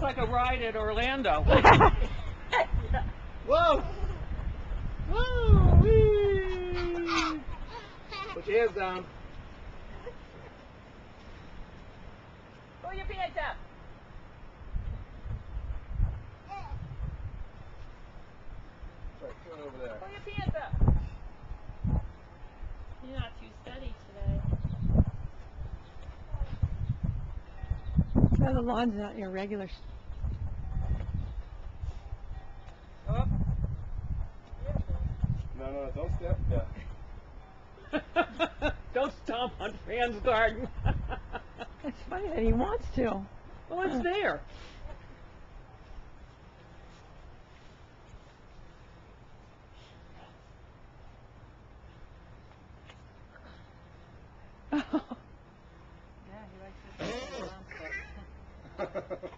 looks like a ride at Orlando. Whoa! Whoa! Whee! Put your hands down. Pull your pants up. Right, turn over there. Pull your pants up. No, the lawn's not your regular. s-. No, no, don't step. Yeah. Don't stomp on Fran's garden. It's funny that he wants to. well, it's there. ハハハハ。